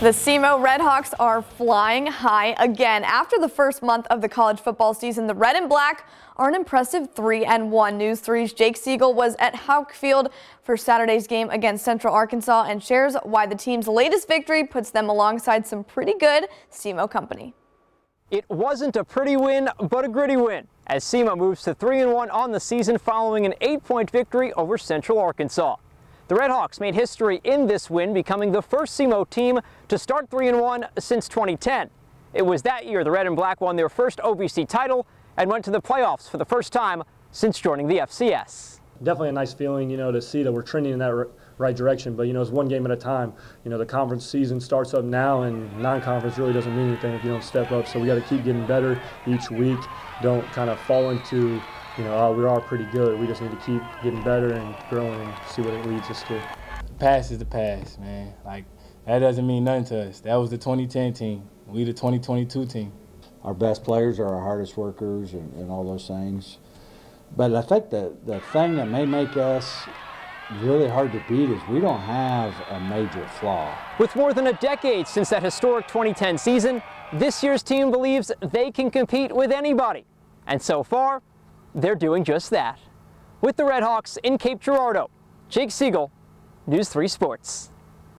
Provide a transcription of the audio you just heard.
The SEMO Redhawks are flying high again. After the first month of the college football season, the Red and Black are an impressive 3 and 1. News 3's Jake Siegel was at Houck Field for Saturday's game against Central Arkansas and shares why the team's latest victory puts them alongside some pretty good SEMO company. It wasn't a pretty win, but a gritty win as SEMO moves to 3 and 1 on the season following an 8-point victory over Central Arkansas. The Redhawks made history in this win, becoming the first SEMO team to start 3-1 since 2010. It was that year the Red and Black won their first OVC title and went to the playoffs for the first time since joining the FCS. Definitely a nice feeling, you know, to see that we're trending in that right direction. But you know, it's one game at a time. You know, the conference season starts up now, and non-conference really doesn't mean anything if you don't step up. So we got to keep getting better each week. Don't kind of fall into you know, oh, we are all pretty good. We just need to keep getting better and growing and see what it leads us to. The past is the past, man. Like, that doesn't mean nothing to us. That was the 2010 team. We the 2022 team. Our best players are our hardest workers and, and all those things. But I think the, the thing that may make us really hard to beat is we don't have a major flaw. With more than a decade since that historic 2010 season, this year's team believes they can compete with anybody. And so far, they're doing just that. With the Redhawks in Cape Girardeau, Jake Siegel, News 3 Sports.